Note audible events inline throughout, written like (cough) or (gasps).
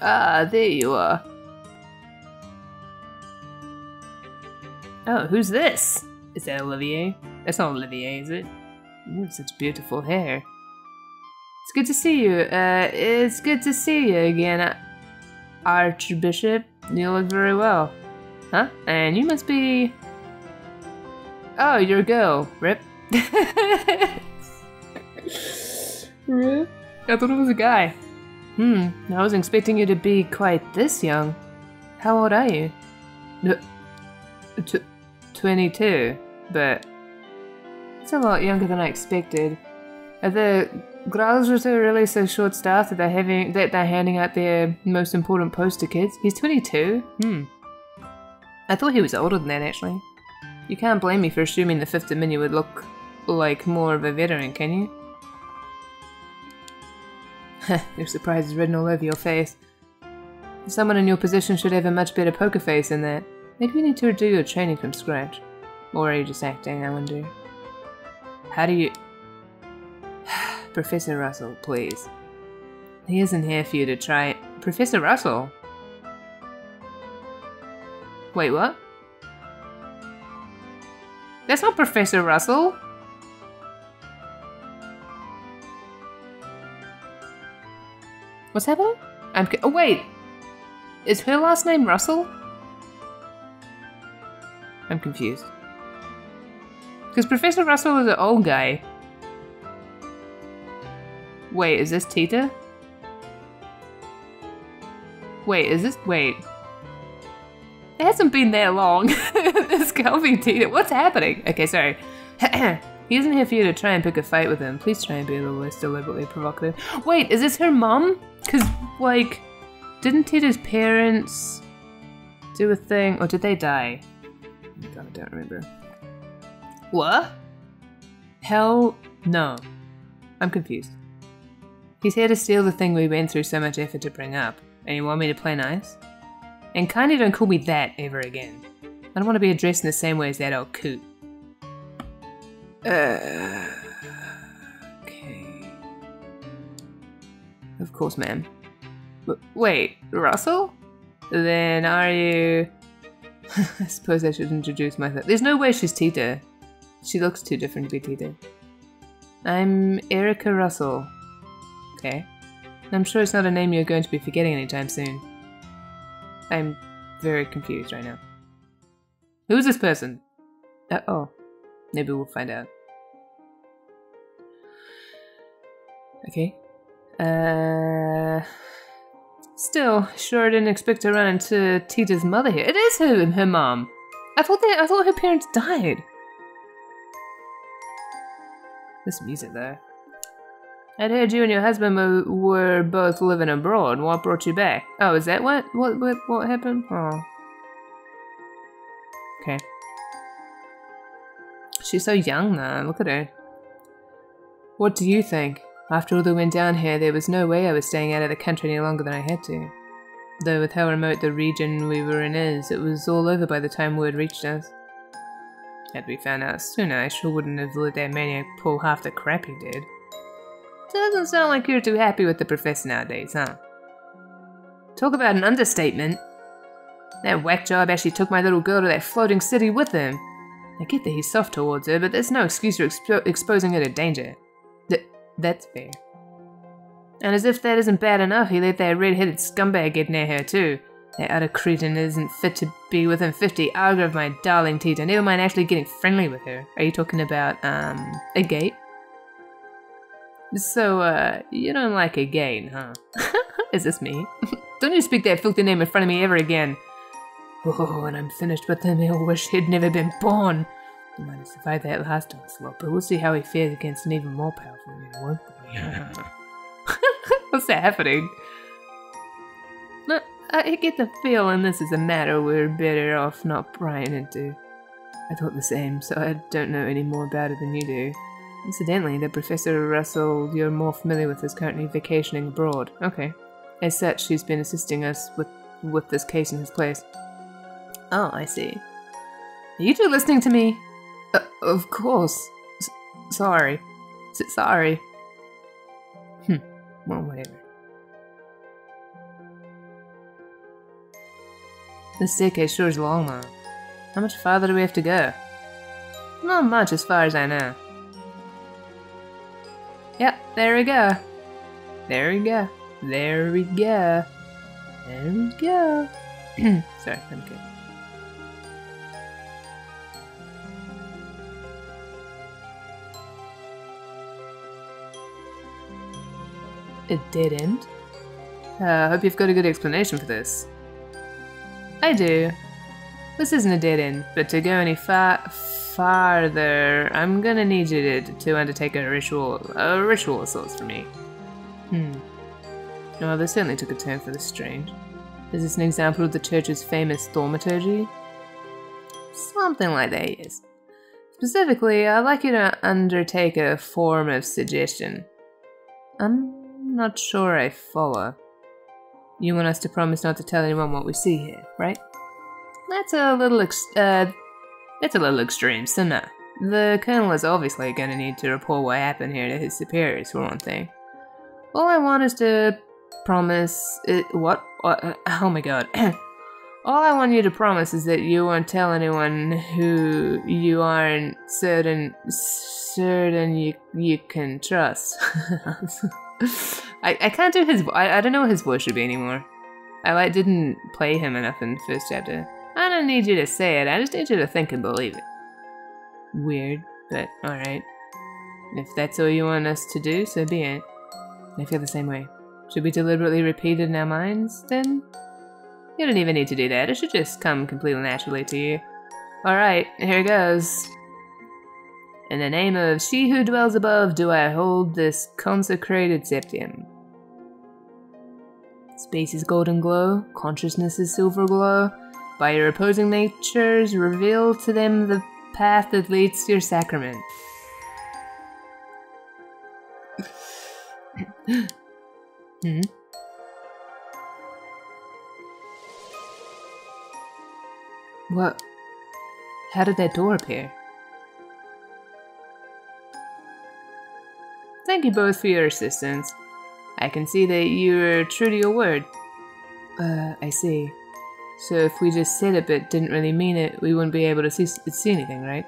Ah, there you are. Oh, who's this? Is that Olivier? That's not Olivier, is it? Ooh, such beautiful hair. It's good to see you. Uh, it's good to see you again, uh, Archbishop. You look very well. Huh? And you must be... Oh, you're a girl. Rip. (laughs) Rip? I thought it was a guy. Hmm, I wasn't expecting you to be quite this young. How old are you? No, tw 22, but it's a lot younger than I expected. Are the are really so short-staffed that they're having that they're handing out their most important post to kids? He's 22. Hmm. I thought he was older than that actually. You can't blame me for assuming the fifth Dominion would look like more of a veteran, can you? (laughs) your surprise is written all over your face. Someone in your position should have a much better poker face than that. Maybe you need to redo your training from scratch. Or are you just acting, I wonder? How do you... (sighs) Professor Russell, please. He isn't here for you to try... Professor Russell? Wait, what? That's not Professor Russell! What's happening? I'm oh wait! Is her last name Russell? I'm confused. Because Professor Russell is an old guy. Wait, is this Tita? Wait, is this- wait. It hasn't been that long. (laughs) this can't be Tita. What's happening? Okay, sorry. (clears throat) he isn't here for you to try and pick a fight with him. Please try and be a little less deliberately provocative. Wait, is this her mom? Because, like, didn't Tita's parents do a thing? Or did they die? God, I don't remember. What? Hell no. I'm confused. He's here to steal the thing we went through so much effort to bring up, and you want me to play nice? And kindly don't call me that ever again. I don't want to be addressed in the same way as that old coot. Uh, Of course, ma'am. Wait, Russell? Then are you... (laughs) I suppose I should introduce myself. There's no way she's Tita. She looks too different to be Tita. I'm Erica Russell. Okay. I'm sure it's not a name you're going to be forgetting anytime soon. I'm very confused right now. Who's this person? Uh oh. Maybe we'll find out. Okay. Uh. Still, sure I didn't expect to run into Tita's mother here. It is her, and her mom. I thought they, I thought her parents died. This music though. I'd heard you and your husband were, both living abroad. What brought you back? Oh, is that what what what, what happened? Oh. Okay. She's so young now. Look at her. What do you think? After all that went down here, there was no way I was staying out of the country any longer than I had to. Though with how remote the region we were in is, it was all over by the time word reached us. Had we found out sooner, I sure wouldn't have let that maniac pull half the crap he did. Doesn't sound like you're too happy with the professor nowadays, huh? Talk about an understatement. That whack job actually took my little girl to that floating city with him. I get that he's soft towards her, but there's no excuse for expo exposing her to danger. Th that's fair. And as if that isn't bad enough, he let that red-headed scumbag get near her too. That utter cretin isn't fit to be within 50 arga of my darling Tita, never mind actually getting friendly with her. Are you talking about, um, Agate? So, uh, you don't like Agate, huh? (laughs) Is this me? (laughs) don't you speak that filthy name in front of me ever again. Oh, when I'm finished with him, he'll wish he'd never been born. He might have survived that last onslaught, but we'll see how he fares against an even more powerful man, won't we? What's happening? Look, I get the feeling this is a matter we're better off not prying into. I thought the same, so I don't know any more about it than you do. Incidentally, the Professor Russell you're more familiar with is currently vacationing abroad. Okay. As such, she's been assisting us with, with this case in his place. Oh, I see. Are you two listening to me? Uh, of course. S sorry. S sorry. Hm. Well, whatever. The staircase sure is long, though. How much farther do we have to go? Not much, as far as I know. Yep, there we go. There we go. There we go. There we go. (clears throat) Sorry, I'm kidding. It didn't. I uh, hope you've got a good explanation for this. I do. This isn't a dead end, but to go any far farther, I'm gonna need you to, to undertake a ritual, a ritual of sorts for me. Hmm. Well, this certainly took a turn for the strange. Is this an example of the church's famous thaumaturgy? Something like that, yes. Specifically, I'd like you to undertake a form of suggestion. I'm not sure I follow. You want us to promise not to tell anyone what we see here, right? That's a little ex- uh, it's a little extreme, so no. The Colonel is obviously to need to report what happened here to his superiors, for one thing. All I want is to promise it- what? what? Oh my god. (clears throat) All I want you to promise is that you won't tell anyone who you aren't certain certain you you can trust. (laughs) I, I can't do his I, I don't know what his voice should be anymore. I like didn't play him enough in the first chapter. I don't need you to say it, I just need you to think and believe it. Weird, but alright. If that's all you want us to do, so be it. I feel the same way. Should we deliberately repeat it in our minds, then? You don't even need to do that, it should just come completely naturally to you. Alright, here goes. In the name of She who dwells above, do I hold this consecrated septium. Space is golden glow, consciousness is silver glow. By your opposing natures, reveal to them the path that leads to your sacrament. hmm? (laughs) What? How did that door appear? Thank you both for your assistance. I can see that you're true to your word. Uh, I see. So if we just said it but didn't really mean it, we wouldn't be able to see, see anything, right?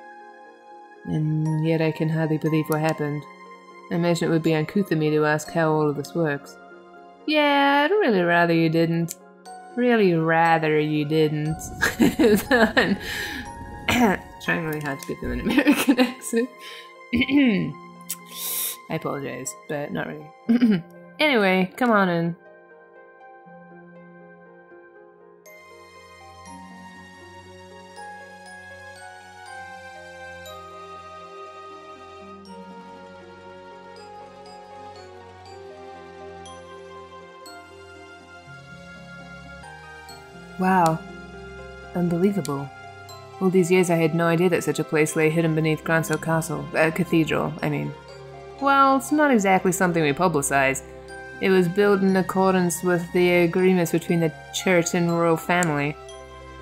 And yet I can hardly believe what happened. I imagine it would be uncouth of me to ask how all of this works. Yeah, I'd really rather you didn't. Really rather you didn't. (laughs) Trying really hard to get them an American (laughs) accent. (clears throat) I apologize, but not really. (laughs) anyway, come on in. Wow. Unbelievable. All these years I had no idea that such a place lay hidden beneath Grancel Castle. Uh, cathedral, I mean. Well, it's not exactly something we publicize. It was built in accordance with the agreements between the church and royal family.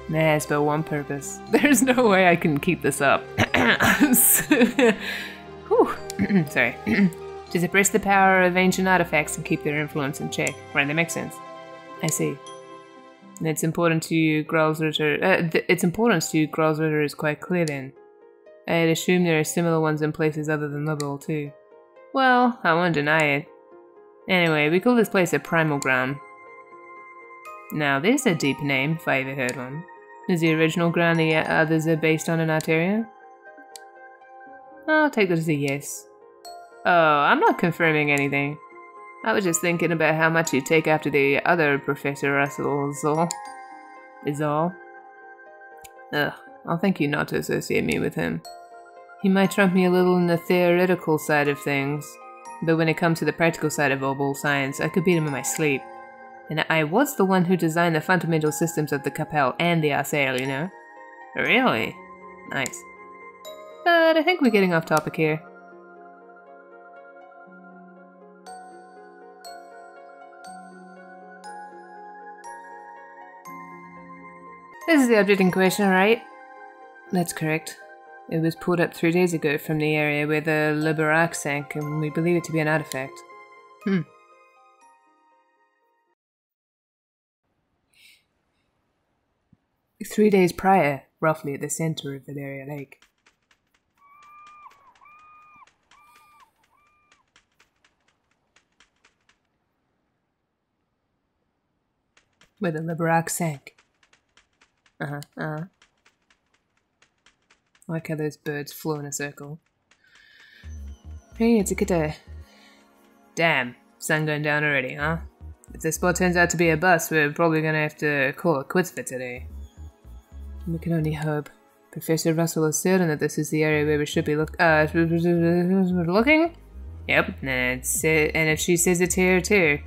It has but one purpose. (laughs) There's no way I can keep this up. (coughs) (coughs) Sorry. (coughs) to suppress the power of ancient artifacts and keep their influence in check. Right, that makes sense. I see. Its importance to Gralsritter, uh, th- its importance to Gralsritter is quite clear then. I'd assume there are similar ones in places other than Liberl too. Well, I won't deny it. Anyway, we call this place a primal ground. Now, there's a deep name, if I ever heard one. Is the original ground the others are based on in Arteria? I'll take that as a yes. Oh, I'm not confirming anything. I was just thinking about how much you take after the other Professor Russell. Is all. Ugh, I'll thank you not to associate me with him. He might trump me a little in the theoretical side of things, but when it comes to the practical side of orbal science, I could beat him in my sleep. And I was the one who designed the fundamental systems of the Capel and the Arseille, you know? Really? Nice. But I think we're getting off topic here. This is the object in question, right? That's correct. It was pulled up three days ago from the area where the Liberl Ark sank, and we believe it to be an artifact. Hmm. Three days prior, roughly at the center of Valleria Lake. Where the Liberl Ark sank. Uh huh, uh huh. I like how those birds flew in a circle. Hey, it's a day. Damn, sun going down already, huh? If this spot turns out to be a bust, we're probably gonna have to call it quits for today. We can only hope. Professor Russell is certain that this is the area where we should be look uh, (laughs) looking. Yep, and, it's, and if she says it's here too.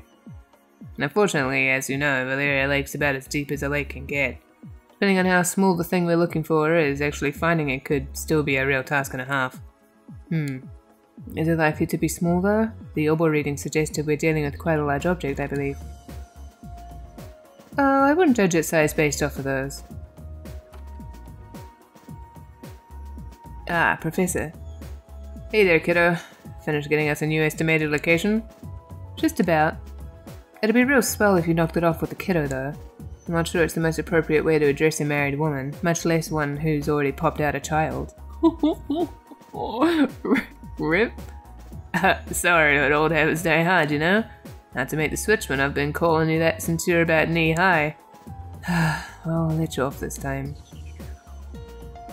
Unfortunately, as you know, Valleria Lake's about as deep as a lake can get. Depending on how small the thing we're looking for is, actually finding it could still be a real task and a half. Hmm. Is it likely to be small though? The orbal reading suggested we're dealing with quite a large object, I believe. Oh, I wouldn't judge its size based off of those. Ah, Professor. Hey there, kiddo. Finished getting us a new estimated location? Just about. It'd be real swell if you knocked it off with the kiddo, though. I'm not sure it's the most appropriate way to address a married woman, much less one who's already popped out a child. (laughs) Rip? Uh, (laughs) sorry, but old habits die hard, you know? Not to make the switch when I've been calling you that since you're about knee high. (sighs) well, I'll let you off this time.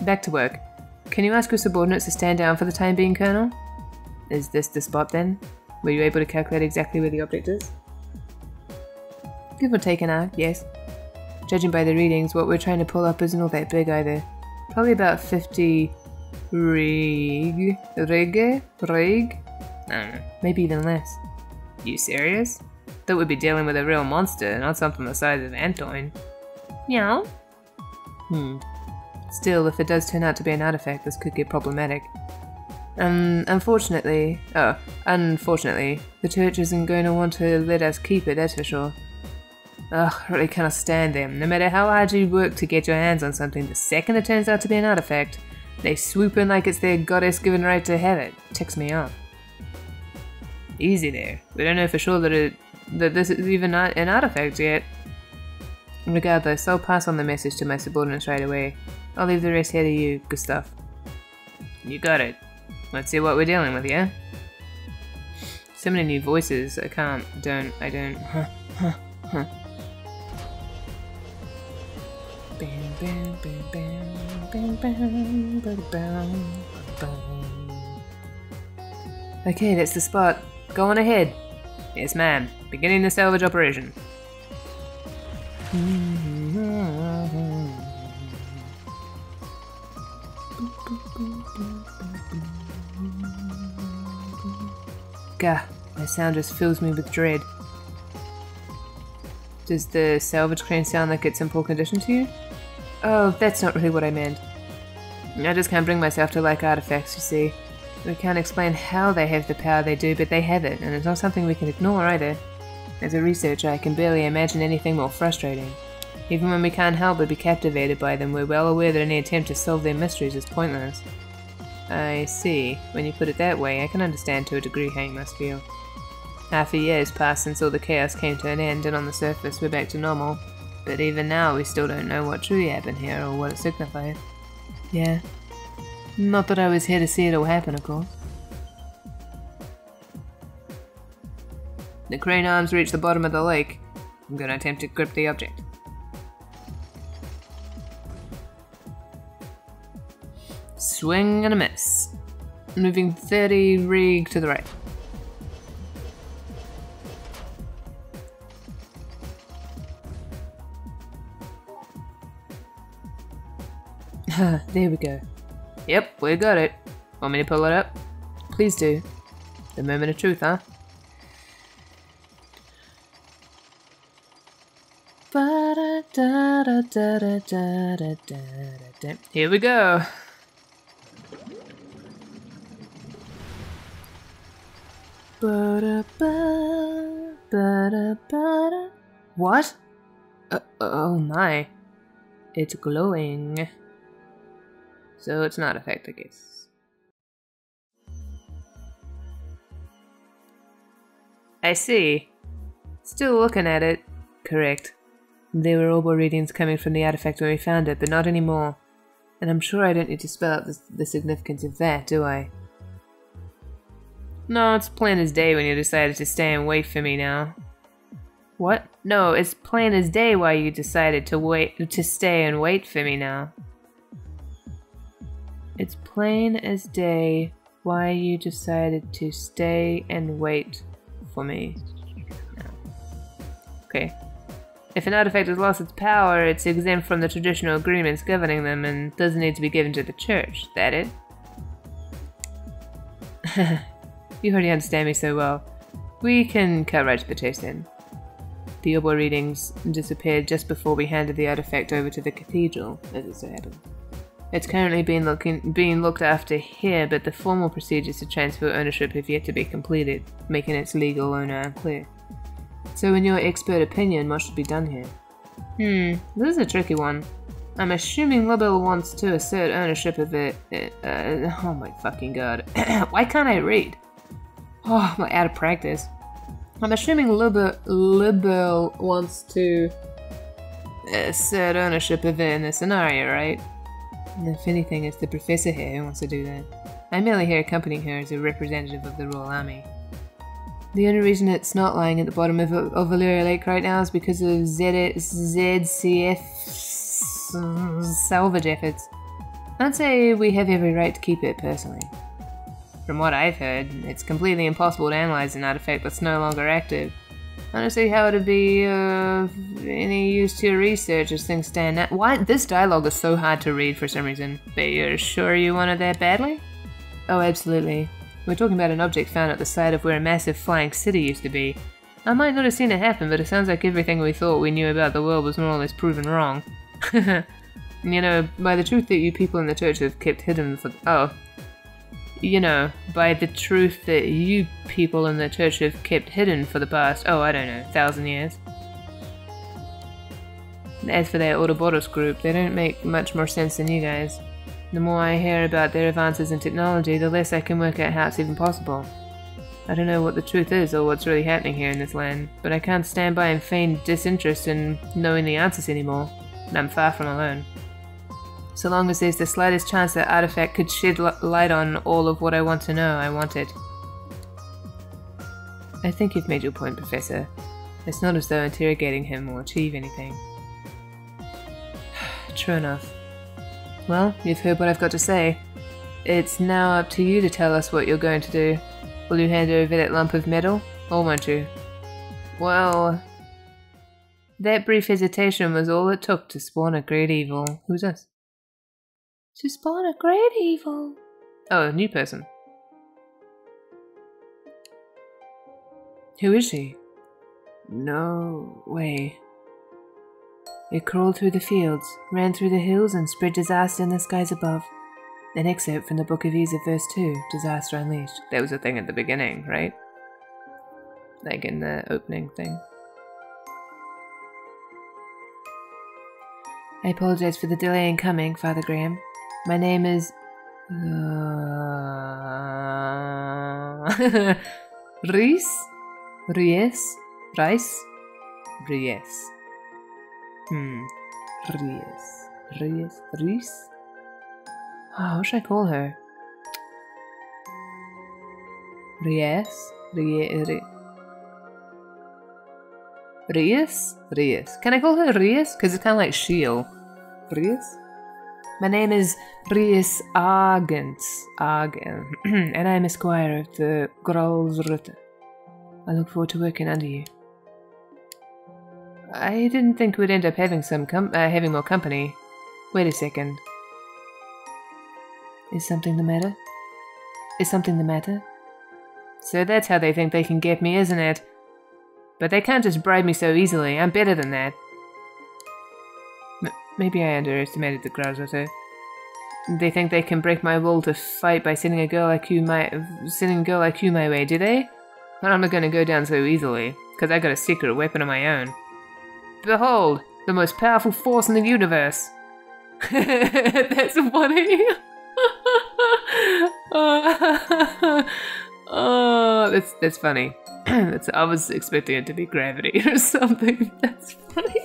Back to work. Can you ask your subordinates to stand down for the time being, Colonel? Is this the spot then? Were you able to calculate exactly where the object is? Give or take an yes. Judging by the readings, what we're trying to pull up isn't all that big either. Probably about 50 rig. Rig? Rig? I don't know, maybe even less. You serious? Thought we'd be dealing with a real monster, not something the size of Antoine. Meow. Hmm. Still, if it does turn out to be an artifact, this could get problematic. Um, unfortunately, oh, unfortunately, the church isn't going to want to let us keep it, that's for sure. Ugh, I really cannot stand them. No matter how hard you work to get your hands on something, the second it turns out to be an artifact, they swoop in like it's their goddess given right to have it. Ticks me off. Easy there. We don't know for sure that it that this is even not an artifact yet. Regardless, I'll pass on the message to my subordinates right away. I'll leave the rest here to you, Gustav. You got it. Let's see what we're dealing with, yeah? So many new voices, I can't, don't, I don't, (laughs) huh, huh, huh. Bam, bam, bam, bam, bam, bam, bam, bam, bam. Okay, that's the spot. Go on ahead. Yes, ma'am. Beginning the salvage operation. Gah, my sound just fills me with dread. Does the salvage crane sound like it's in poor condition to you? Oh, that's not really what I meant. I just can't bring myself to like artifacts, you see. We can't explain how they have the power they do, but they have it, and it's not something we can ignore either. As a researcher, I can barely imagine anything more frustrating. Even when we can't help but be captivated by them, we're well aware that any attempt to solve their mysteries is pointless. I see. When you put it that way, I can understand to a degree how you must feel. Half a year has passed since all the chaos came to an end, and on the surface we're back to normal. But even now, we still don't know what truly happened here or what it signifies. Yeah. Not that I was here to see it all happen, of course. The crane arms reach the bottom of the lake. I'm gonna attempt to grip the object. Swing and a miss. Moving 30 rig to the right. There we go. Yep, we got it. Want me to pull it up? Please do. The moment of truth, huh? Here we go. What? Uh, oh my. It's glowing. So it's not effect, I guess. I see. Still looking at it. Correct. There were orbal readings coming from the artifact when we found it, but not anymore. And I'm sure I don't need to spell out the, the significance of that, do I? No, it's plain as day when you decided to stay and wait for me now. What? No, it's plain as day why you decided to wait to stay and wait for me now. It's plain as day why you decided to stay and wait for me. Okay. If an artifact has lost its power, it's exempt from the traditional agreements governing them and doesn't need to be given to the church. That it? (laughs) you already understand me so well. We can cut right to the chase then. The orbal readings disappeared just before we handed the artifact over to the cathedral, as it so happened. It's currently being, looking, being looked after here, but the formal procedures to transfer ownership have yet to be completed, making its legal owner unclear. So, in your expert opinion, what should be done here? Hmm, this is a tricky one. I'm assuming Liberl wants to assert ownership of it. Uh, oh my fucking god. (coughs) Why can't I read? Oh, I'm out of practice. I'm assuming Liberl, Liberl wants to assert ownership of it in this scenario, right? And if anything, it's the professor here who wants to do that. I'm merely here accompanying her as a representative of the Royal Army. The only reason it's not lying at the bottom of, of Valleria Lake right now is because of ZCF salvage efforts. I'd say we have every right to keep it personally. From what I've heard, it's completely impossible to analyze an artifact that's no longer active. I don't see how it'd be of any use to your research as things stand now. Why? This dialogue is so hard to read for some reason. But you're sure you want it that badly? Oh, absolutely. We're talking about an object found at the site of where a massive flying city used to be. I might not have seen it happen, but it sounds like everything we thought we knew about the world was more or less proven wrong. (laughs) you know, by the truth that you people in the church have kept hidden for- oh. You know, by the truth that you people in the church have kept hidden for the past, oh, I don't know, thousand years. As for that Ouroboros group, they don't make much more sense than you guys. The more I hear about their advances in technology, the less I can work out how it's even possible. I don't know what the truth is or what's really happening here in this land, but I can't stand by and feign disinterest in knowing the answers anymore, and I'm far from alone. So long as there's the slightest chance that Artifact could shed light on all of what I want to know, I want it. I think you've made your point, Professor. It's not as though interrogating him will achieve anything. (sighs) True enough. Well, you've heard what I've got to say. It's now up to you to tell us what you're going to do. Will you hand over that lump of metal, or won't you? Well, that brief hesitation was all it took to spawn a great evil. Who's this? To spawn a great evil. Oh, a new person. Who is she? No way. It crawled through the fields, ran through the hills, and spread disaster in the skies above. An excerpt from the Book of Eza, verse 2 Disaster Unleashed. That was a thing at the beginning, right? Like in the opening thing. I apologize for the delay in coming, Father Graham. My name is. Uh... (laughs) Reese? Ries? Rice? Ries. Hmm. Ries. Ries. Ries? Oh, what should I call her? Ries? Ries? Ries? Ries. Can I call her Ries? Because it's kind of like Shield. Ries? My name is Ries Argent, Argent, and I'm a squire of the Gralsritter. I look forward to working under you. I didn't think we'd end up having some com- uh, having more company. Wait a second. Is something the matter? Is something the matter? So that's how they think they can get me, isn't it? But they can't just bribe me so easily. I'm better than that. Maybe I underestimated the Gralsritter. They think they can break my will to fight by sending a girl like you my sending a girl like you my way, do they? But I'm not gonna go down so easily, because I got a secret weapon of my own. Behold, the most powerful force in the universe. (laughs) That's funny. (laughs) oh, that's that's funny. (clears throat) that's, I was expecting it to be gravity (laughs) or something. That's funny.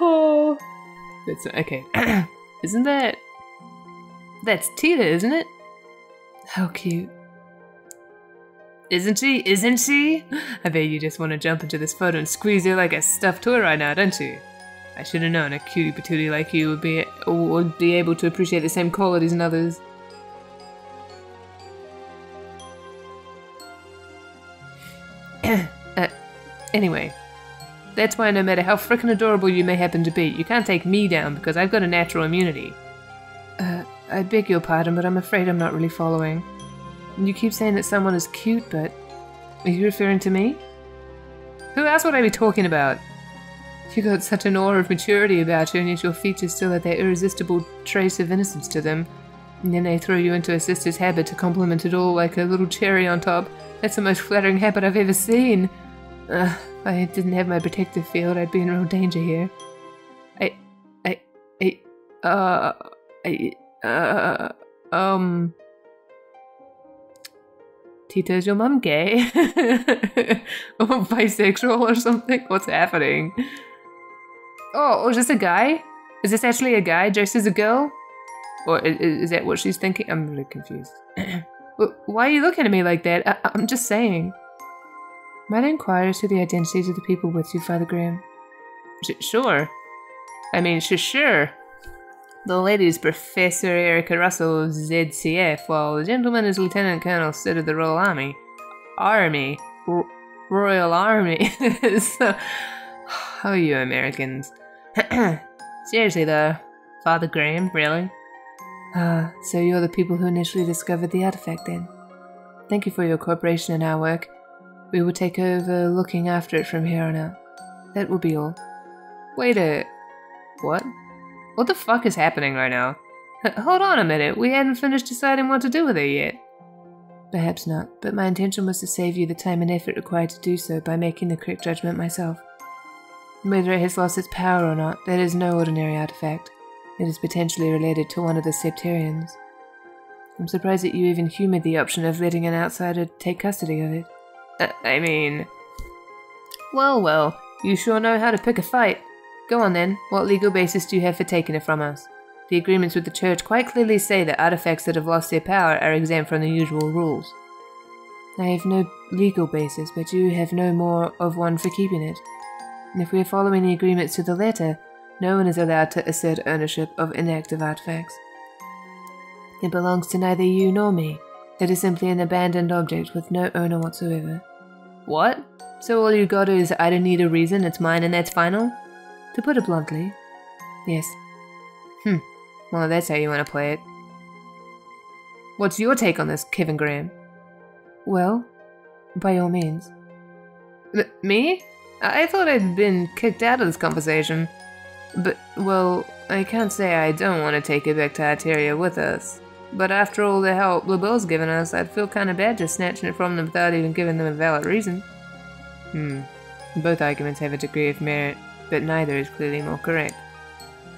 Oh. That's okay. (clears throat) isn't that that's Tita, isn't it? How cute. Isn't she? Isn't she? (gasps) I bet you just want to jump into this photo and squeeze her like a stuffed toy right now, don't you? I should have known a cutie patootie like you would be would be able to appreciate the same qualities in others. That's why no matter how frickin' adorable you may happen to be, you can't take me down because I've got a natural immunity. Uh, I beg your pardon, but I'm afraid I'm not really following. You keep saying that someone is cute, but are you referring to me? Who else would I be talking about? You got such an aura of maturity about you, and yet your features still have that irresistible trace of innocence to them. And then they throw you into a sister's habit to compliment it all like a little cherry on top. That's the most flattering habit I've ever seen. Uh, if I didn't have my protective field, I'd be in real danger here. I, I, I, uh, I, uh, um. Tita, is your mum gay? (laughs) or bisexual or something? What's happening? Oh, oh, is this a guy? Is this actually a guy dressed as a girl? Or is, is that what she's thinking? I'm really confused. (clears throat) Why are you looking at me like that? I, I'm just saying. Might I inquire as to the identities of the people with you, Father Graham? Sh sure. I mean, sh sure. The lady is Professor Erica Russell, of ZCF, while the gentleman is Lieutenant Colonel Sid of the Royal Army. Army? R Royal Army? (laughs) so, how are you Americans? (clears throat) Seriously though, Father Graham, really? Ah, so you're the people who initially discovered the artifact then? Thank you for your cooperation in our work. We will take over looking after it from here on out. That will be all. Wait a... What? What the fuck is happening right now? Hold on a minute, we hadn't finished deciding what to do with it yet. Perhaps not, but my intention was to save you the time and effort required to do so by making the correct judgment myself. Whether it has lost its power or not, that is no ordinary artifact. It is potentially related to one of the Sept-Terrions. I'm surprised that you even humoured the option of letting an outsider take custody of it. Uh, I mean... Well, well, you sure know how to pick a fight. Go on then, what legal basis do you have for taking it from us? The agreements with the Church quite clearly say that artifacts that have lost their power are exempt from the usual rules. I have no legal basis, but you have no more of one for keeping it. And if we are following the agreements to the letter, no one is allowed to assert ownership of inactive artifacts. It belongs to neither you nor me. It is simply an abandoned object with no owner whatsoever. What? So all you got is I don't need a reason, it's mine and that's final? To put it bluntly, yes. Hmm. Well, that's how you want to play it. What's your take on this, Kevin Graham? Well, by all means. M me? I thought I'd been kicked out of this conversation. But, well, I can't say I don't want to take it back to Arteria with us. But after all the help Liberl's given us, I'd feel kinda bad just snatching it from them without even giving them a valid reason. Hmm. Both arguments have a degree of merit, but neither is clearly more correct.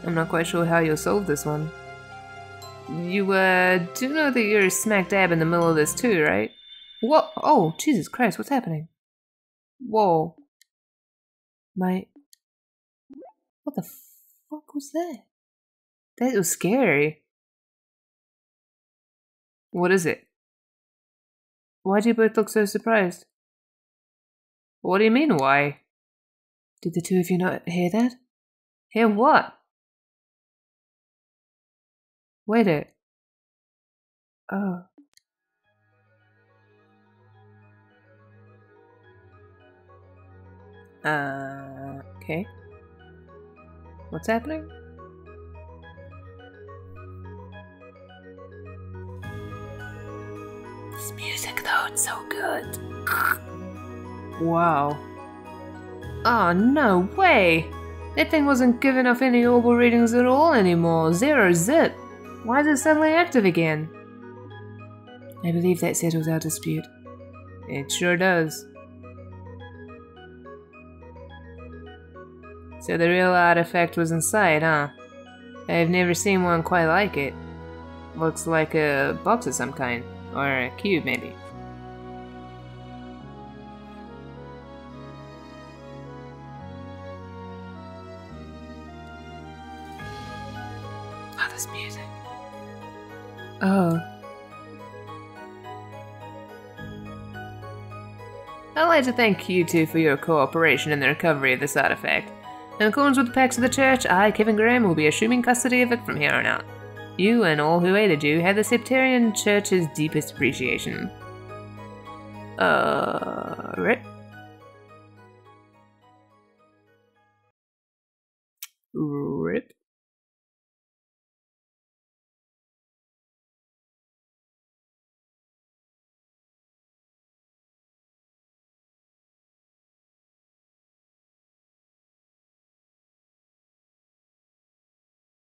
I'm not quite sure how you'll solve this one. You, uh, do know that you're smack dab in the middle of this too, right? What? Oh, Jesus Christ, what's happening? Whoa. My... What the fuck was that? That was scary. What is it? Why do you both look so surprised? What do you mean, why? Did the two of you not hear that? Hear what? Wait it. Oh. Uh, okay. What's happening? It's so good. wow. Oh, no way! That thing wasn't giving off any orbal readings at all anymore. Zero zip. Why is it suddenly active again? I believe that settles our dispute. It sure does. So the real artifact was inside, huh? I've never seen one quite like it. Looks like a box of some kind. Or a cube, maybe. This music? Oh. I'd like to thank you two for your cooperation in the recovery of this artifact. In accordance with the pacts of the Church, I, Kevin Graham, will be assuming custody of it from here on out. You and all who aided you have the Septian Church's deepest appreciation. Uh, right?